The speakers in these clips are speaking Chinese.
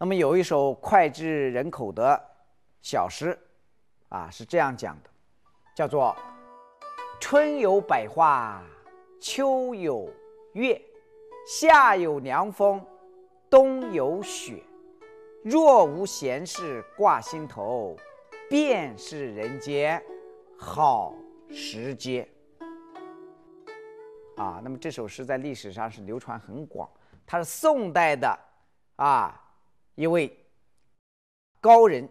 那么有一首脍炙人口的小诗，啊，是这样讲的，叫做“春有百花，秋有月，夏有凉风，冬有雪。若无闲事挂心头，便是人间好时节。”啊，那么这首诗在历史上是流传很广，它是宋代的啊。一位高人，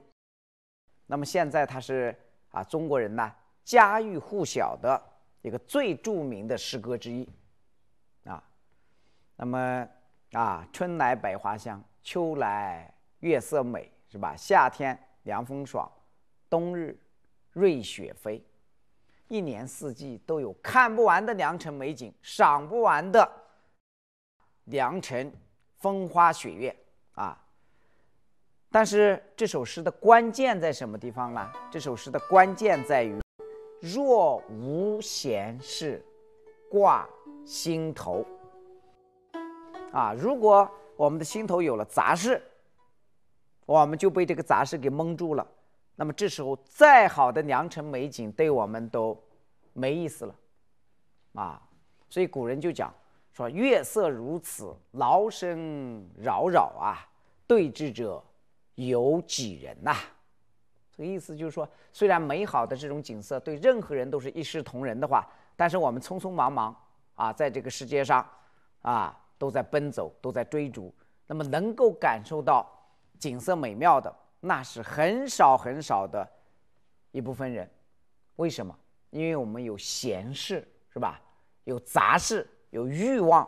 那么现在他是啊中国人呢家喻户晓的一个最著名的诗歌之一啊。那么啊，春来百花香，秋来月色美，是吧？夏天凉风爽，冬日瑞雪飞，一年四季都有看不完的良辰美景，赏不完的良辰风花雪月啊。但是这首诗的关键在什么地方呢？这首诗的关键在于“若无闲事挂心头”。啊，如果我们的心头有了杂事，我们就被这个杂事给蒙住了。那么这时候，再好的良辰美景对我们都没意思了。啊，所以古人就讲说：“月色如此，劳生扰扰啊，对峙者。”有几人呐？这个意思就是说，虽然美好的这种景色对任何人都是一视同仁的话，但是我们匆匆忙忙啊，在这个世界上啊，都在奔走，都在追逐。那么能够感受到景色美妙的，那是很少很少的一部分人。为什么？因为我们有闲事，是吧？有杂事，有欲望，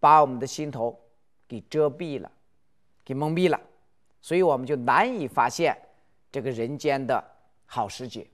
把我们的心头给遮蔽了，给蒙蔽了。所以我们就难以发现这个人间的好时节。